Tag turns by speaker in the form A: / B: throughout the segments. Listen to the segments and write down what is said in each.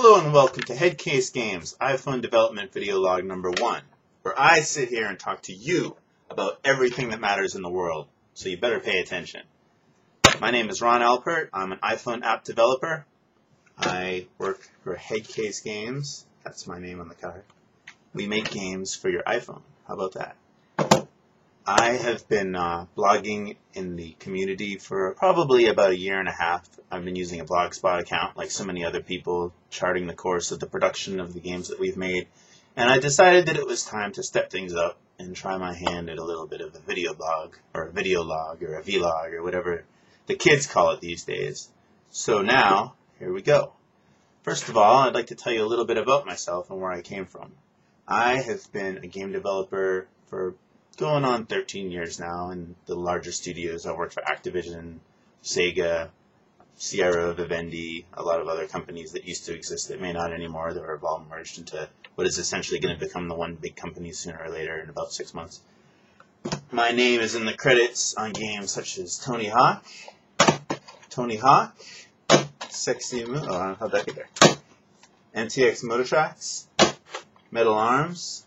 A: Hello and welcome to Headcase Games iPhone development video log number one, where I sit here and talk to you about everything that matters in the world, so you better pay attention. My name is Ron Alpert. I'm an iPhone app developer. I work for Headcase Games. That's my name on the card. We make games for your iPhone. How about that? I have been uh, blogging in the community for probably about a year and a half. I've been using a Blogspot account, like so many other people, charting the course of the production of the games that we've made. And I decided that it was time to step things up and try my hand at a little bit of a video blog, or a video log, or a vlog, or whatever the kids call it these days. So now, here we go. First of all, I'd like to tell you a little bit about myself and where I came from. I have been a game developer for going on 13 years now in the larger studios. I worked for Activision, Sega, Sierra, Vivendi, a lot of other companies that used to exist that may not anymore that are all merged into what is essentially going to become the one big company sooner or later in about six months. My name is in the credits on games such as Tony Hawk, Tony Hawk, Sexy Moon, oh, have that either, MTX Mototrax, Metal Arms,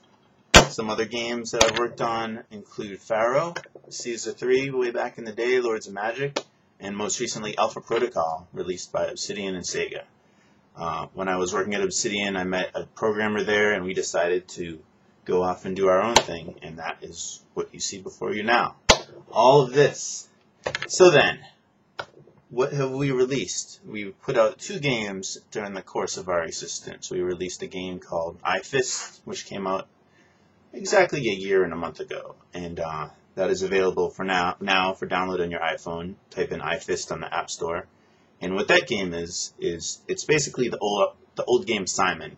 A: some other games that I've worked on include Pharaoh, Caesar 3 way back in the day, Lords of Magic, and most recently Alpha Protocol, released by Obsidian and Sega. Uh, when I was working at Obsidian, I met a programmer there, and we decided to go off and do our own thing, and that is what you see before you now. All of this. So then, what have we released? We put out two games during the course of our existence. We released a game called iFist, which came out exactly a year and a month ago, and uh, that is available for now now for download on your iPhone. Type in iFist on the App Store, and what that game is is it's basically the old the old game Simon.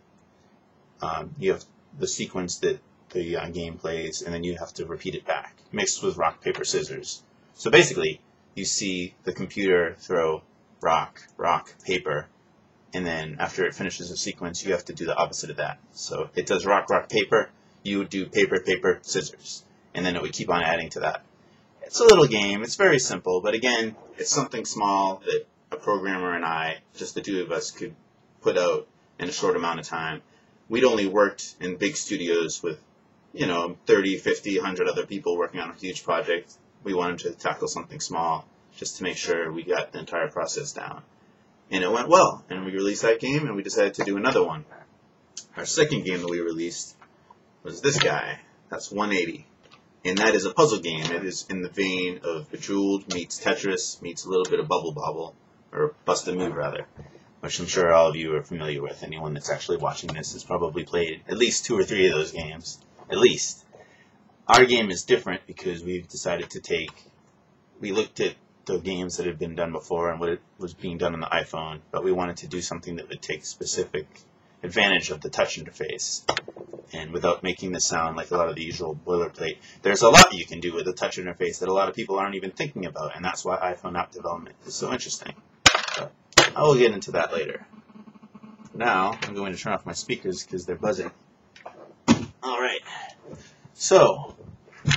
A: Um, you have the sequence that the uh, game plays, and then you have to repeat it back, mixed with rock paper scissors. So basically, you see the computer throw rock, rock, paper, and then after it finishes a sequence, you have to do the opposite of that. So it does rock, rock, paper, you would do paper, paper, scissors. And then it would keep on adding to that. It's a little game. It's very simple. But again, it's something small that a programmer and I, just the two of us, could put out in a short amount of time. We'd only worked in big studios with, you know, 30, 50, 100 other people working on a huge project. We wanted to tackle something small just to make sure we got the entire process down. And it went well. And we released that game and we decided to do another one. Our second game that we released was this guy. That's 180. And that is a puzzle game. It is in the vein of Bejeweled meets Tetris meets a little bit of Bubble Bobble, or Bust a Move rather, which I'm sure all of you are familiar with. Anyone that's actually watching this has probably played at least two or three of those games. At least. Our game is different because we've decided to take, we looked at the games that had been done before and what it was being done on the iPhone, but we wanted to do something that would take specific advantage of the touch interface and without making this sound like a lot of the usual boilerplate, there's a lot you can do with a touch interface that a lot of people aren't even thinking about, and that's why iPhone app development is so interesting. But I will get into that later. Now, I'm going to turn off my speakers because they're buzzing. Alright, so,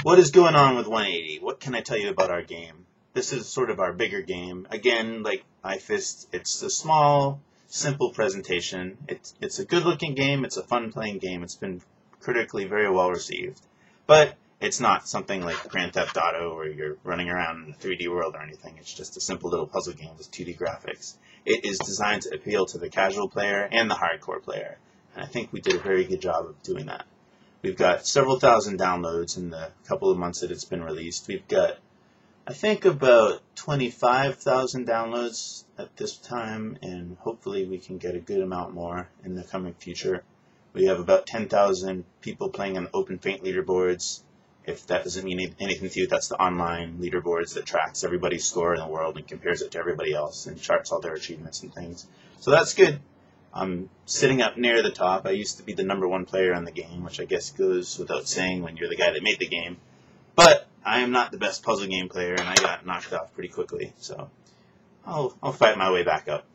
A: what is going on with 180? What can I tell you about our game? This is sort of our bigger game. Again, like iFist, it's a small, simple presentation. It's it's a good looking game. It's a fun playing game. It's been critically very well received, but it's not something like Grand Theft Auto where you're running around in a 3D world or anything. It's just a simple little puzzle game with 2D graphics. It is designed to appeal to the casual player and the hardcore player, and I think we did a very good job of doing that. We've got several thousand downloads in the couple of months that it's been released. We've got I think about 25,000 downloads at this time, and hopefully we can get a good amount more in the coming future. We have about 10,000 people playing on OpenFeint leaderboards. If that doesn't mean anything to you, that's the online leaderboards that tracks everybody's score in the world and compares it to everybody else and charts all their achievements and things. So that's good. I'm sitting up near the top. I used to be the number one player in the game, which I guess goes without saying when you're the guy that made the game. But I am not the best puzzle game player, and I got knocked off pretty quickly, so I'll, I'll fight my way back up.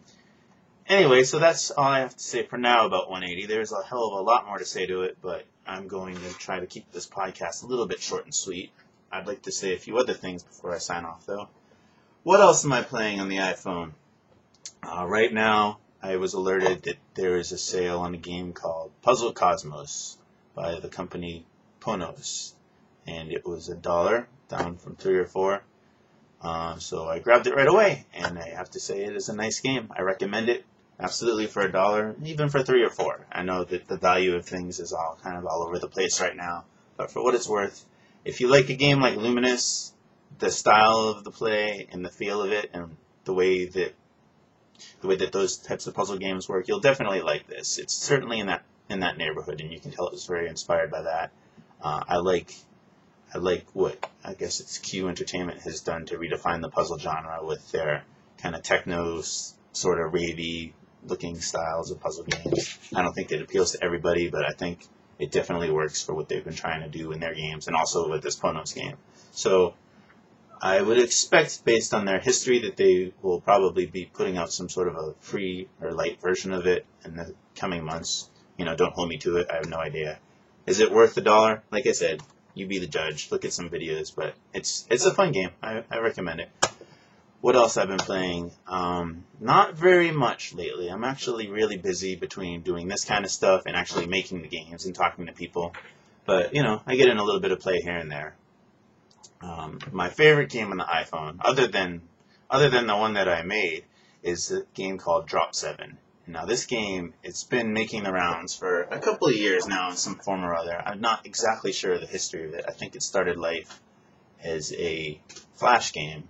A: Anyway, so that's all I have to say for now about 180. There's a hell of a lot more to say to it, but I'm going to try to keep this podcast a little bit short and sweet. I'd like to say a few other things before I sign off, though. What else am I playing on the iPhone? Uh, right now, I was alerted that there is a sale on a game called Puzzle Cosmos by the company Ponos, and it was a dollar down from three or four. Uh, so I grabbed it right away, and I have to say it is a nice game. I recommend it absolutely for a dollar, even for three or four. I know that the value of things is all kind of all over the place right now, but for what it's worth, if you like a game like Lumines, the style of the play and the feel of it, and the way that the way that those types of puzzle games work, you'll definitely like this. It's certainly in that in that neighborhood, and you can tell it's very inspired by that. Uh, I like I like what I guess it's Q Entertainment has done to redefine the puzzle genre with their kind of techno sort of ravey looking styles of puzzle games. I don't think it appeals to everybody, but I think it definitely works for what they've been trying to do in their games and also with this Ponos game. So I would expect, based on their history, that they will probably be putting out some sort of a free or light version of it in the coming months. You know, don't hold me to it. I have no idea. Is it worth the dollar? Like I said, you be the judge. Look at some videos, but it's it's a fun game. I, I recommend it. What else I've been playing? Um, not very much lately. I'm actually really busy between doing this kind of stuff and actually making the games and talking to people. But you know, I get in a little bit of play here and there. Um, my favorite game on the iPhone, other than other than the one that I made, is a game called Drop Seven. Now this game, it's been making the rounds for a couple of years now in some form or other. I'm not exactly sure the history of it. I think it started life as a flash game.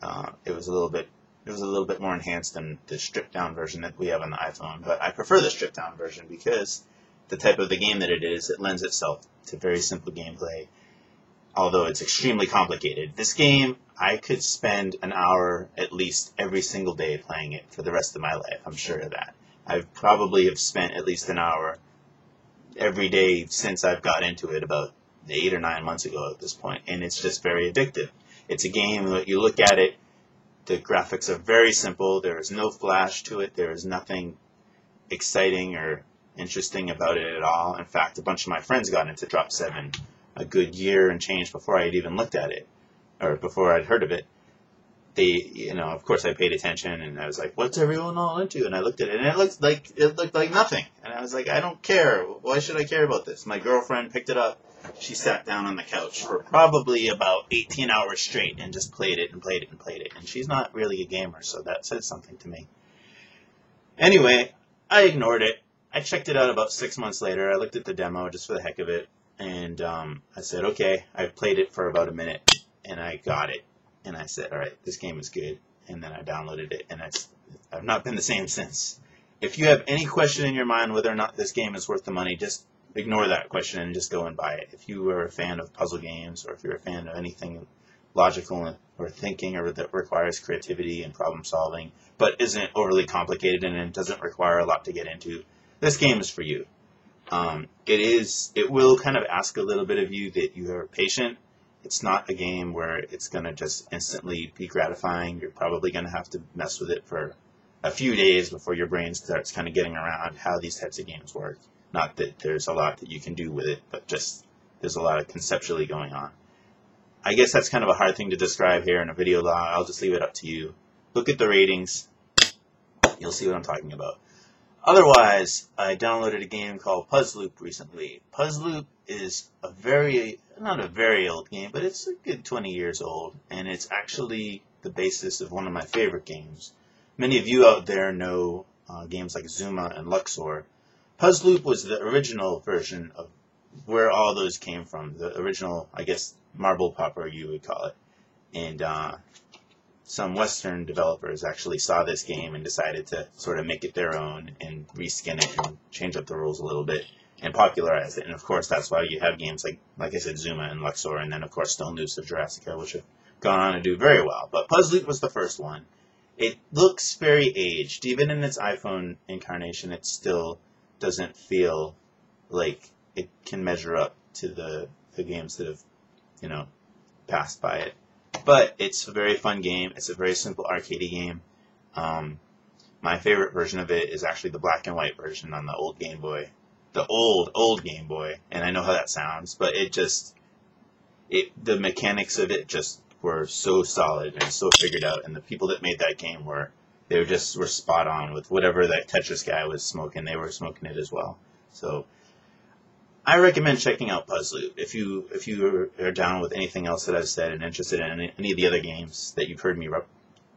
A: Uh, it was a little bit it was a little bit more enhanced than the stripped down version that we have on the iPhone, but I prefer the stripped down version because the type of the game that it is, it lends itself to very simple gameplay although it's extremely complicated. This game, I could spend an hour at least every single day playing it for the rest of my life. I'm sure of that. I probably have spent at least an hour every day since I've got into it about eight or nine months ago at this point, and it's just very addictive. It's a game that you look at it, the graphics are very simple. There is no flash to it. There is nothing exciting or interesting about it at all. In fact, a bunch of my friends got into Drop 7 a good year and change before I had even looked at it or before I'd heard of it. They, you know, of course I paid attention and I was like, what's everyone all into? And I looked at it and it looked like, it looked like nothing. And I was like, I don't care. Why should I care about this? My girlfriend picked it up. She sat down on the couch for probably about 18 hours straight and just played it and played it and played it. And she's not really a gamer, so that says something to me. Anyway, I ignored it. I checked it out about six months later. I looked at the demo just for the heck of it and um, I said, okay, I played it for about a minute, and I got it, and I said, all right, this game is good, and then I downloaded it, and it's I've not been the same since. If you have any question in your mind whether or not this game is worth the money, just ignore that question and just go and buy it. If you are a fan of puzzle games, or if you're a fan of anything logical or thinking, or that requires creativity and problem solving, but isn't overly complicated and doesn't require a lot to get into, this game is for you. Um, it is. It will kind of ask a little bit of you that you are patient. It's not a game where it's going to just instantly be gratifying. You're probably going to have to mess with it for a few days before your brain starts kind of getting around how these types of games work. Not that there's a lot that you can do with it, but just there's a lot of conceptually going on. I guess that's kind of a hard thing to describe here in a video log. I'll just leave it up to you. Look at the ratings. You'll see what I'm talking about. Otherwise, I downloaded a game called Puzzloop recently. Puzzloop is a very, not a very old game, but it's a good 20 years old, and it's actually the basis of one of my favorite games. Many of you out there know uh, games like Zuma and Luxor. Puzzloop was the original version of where all those came from. The original, I guess, marble popper you would call it. And uh, some Western developers actually saw this game and decided to sort of make it their own and reskin it and change up the rules a little bit and popularize it. And of course, that's why you have games like, like I said, Zuma and Luxor, and then of course Stoneloops of Jurassica, which have gone on to do very well. But Puzzloop was the first one. It looks very aged, even in its iPhone incarnation. It still doesn't feel like it can measure up to the the games that have, you know, passed by it. But it's a very fun game. It's a very simple arcade game. Um, my favorite version of it is actually the black and white version on the old Game Boy. The old, old Game Boy. And I know how that sounds, but it just, it, the mechanics of it just were so solid and so figured out. And the people that made that game were they were just were spot on with whatever that Tetris guy was smoking. They were smoking it as well. So I recommend checking out Puzzloop if you if you are down with anything else that I've said and interested in any, any of the other games that you've heard me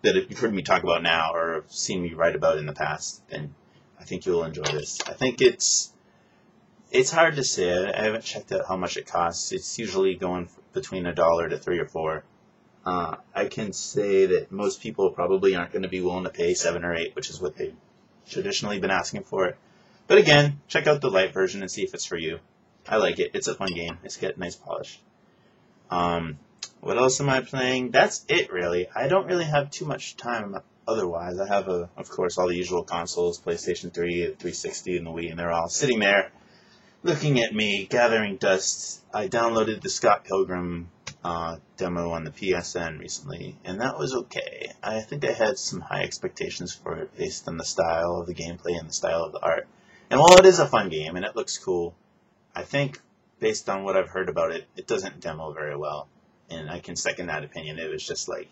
A: that you've heard me talk about now or seen me write about in the past. Then I think you'll enjoy this. I think it's it's hard to say. I haven't checked out how much it costs. It's usually going between a dollar to three or four. Uh, I can say that most people probably aren't going to be willing to pay seven or eight, which is what they've traditionally been asking for. But again, check out the light version and see if it's for you. I like it. It's a fun game. It's got nice polish. Um, what else am I playing? That's it, really. I don't really have too much time otherwise. I have, a, of course, all the usual consoles, PlayStation 3, 360, and the Wii, and they're all sitting there looking at me, gathering dust. I downloaded the Scott Pilgrim uh, demo on the PSN recently, and that was okay. I think I had some high expectations for it based on the style of the gameplay and the style of the art. And while it is a fun game and it looks cool, I think based on what I've heard about it, it doesn't demo very well. And I can second that opinion. It was just like,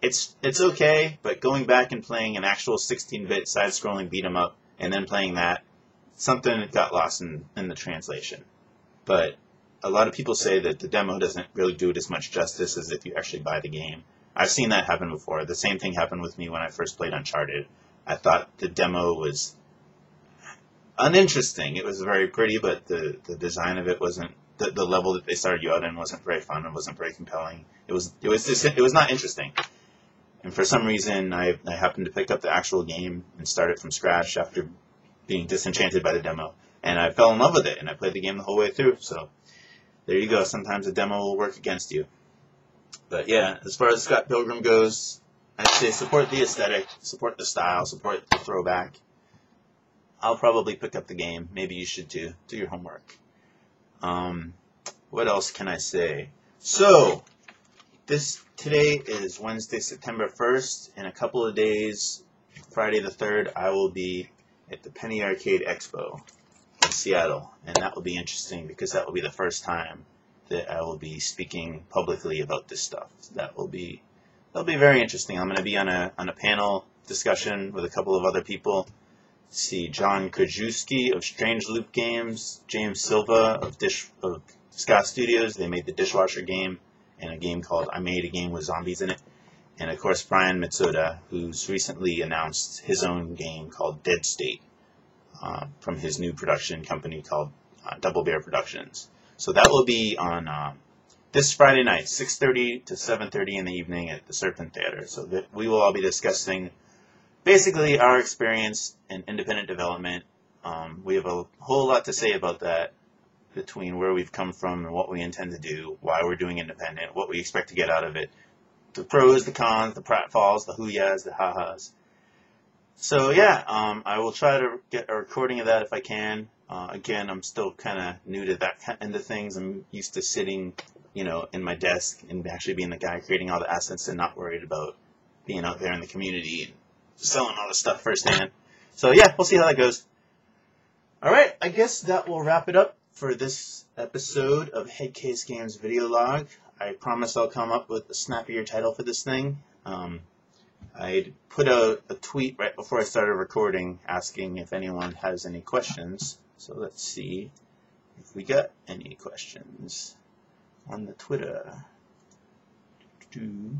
A: it's it's okay, but going back and playing an actual 16-bit side-scrolling beat 'em up and then playing that, something got lost in, in the translation. But a lot of people say that the demo doesn't really do it as much justice as if you actually buy the game. I've seen that happen before. The same thing happened with me when I first played Uncharted. I thought the demo was uninteresting. It was very pretty, but the, the design of it wasn't the, the level that they started you out in wasn't very fun. It wasn't very compelling. It was it was just it was not interesting. And for some reason, I, I happened to pick up the actual game and start it from scratch after being disenchanted by the demo. And I fell in love with it, and I played the game the whole way through. So there you go. Sometimes a demo will work against you. But yeah, as far as Scott Pilgrim goes, I'd say support the aesthetic, support the style, support the throwback. I'll probably pick up the game. Maybe you should too. Do your homework. Um, what else can I say? So, this today is Wednesday, September 1st. In a couple of days, Friday the 3rd, I will be at the Penny Arcade Expo in Seattle, and that will be interesting because that will be the first time that I will be speaking publicly about this stuff. That will be that'll be very interesting. I'm going to be on a on a panel discussion with a couple of other people. See John Krajewski of Strange Loop Games, James Silva of Dish of Ska Studios. They made the Dishwasher game and a game called I Made a Game with Zombies in it. And of course, Brian Mitsoda, who's recently announced his own game called Dead State uh, from his new production company called uh, Double Bear Productions. So that will be on uh, this Friday night, 6:30 to 7:30 in the evening at the Serpent Theater. So that we will all be discussing basically our experience in independent development. Um, we have a whole lot to say about that between where we've come from and what we intend to do, why we're doing independent, what we expect to get out of it, the pros, the cons, the pratfalls, the hoo-yas, the ha-has. So yeah, um, I will try to get a recording of that if I can. Uh, again, I'm still kind of new to that end of things. I'm used to sitting, you know, in my desk and actually being the guy creating all the assets and not worried about being out there in the community and selling all this stuff firsthand. So yeah, we'll see how that goes. All right, I guess that will wrap it up for this episode of Headcase Games Video Log. I promise I'll come up with a snappier title for this thing. Um, I put out a tweet right before I started recording asking if anyone has any questions. So let's see if we got any questions on the Twitter. Do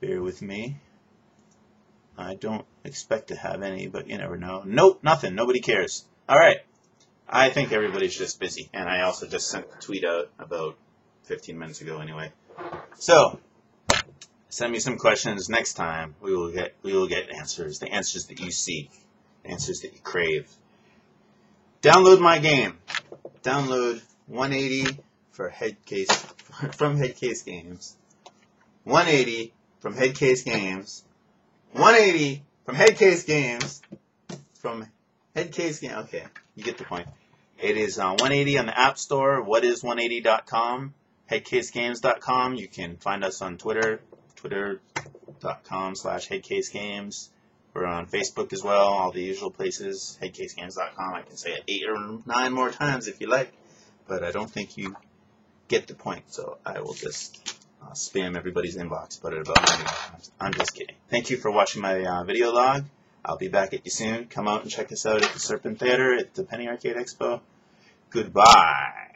A: bear with me. I don't expect to have any, but you never know. Nope, nothing. Nobody cares. All right. I think everybody's just busy, and I also just sent a tweet out about 15 minutes ago anyway. So, send me some questions next time. We will get we will get answers, the answers that you seek, answers that you crave. Download my game. Download 180 for Headcase from Headcase Games. 180 from Headcase Games. 180 from Headcase Games. From Headcase Game. Okay, you get the point. It is uh, 180 on the App Store. What is 180.com? Headcasegames.com. You can find us on Twitter, twitter.com slash headcasegames. We're on Facebook as well, all the usual places, headcasegames.com. I can say it eight or nine more times if you like, but I don't think you get the point, so I will just uh, spam everybody's inbox about me. I'm just kidding. Thank you for watching my uh, video log. I'll be back at you soon. Come out and check us out at the Serpent Theater at the Penny Arcade Expo. Goodbye.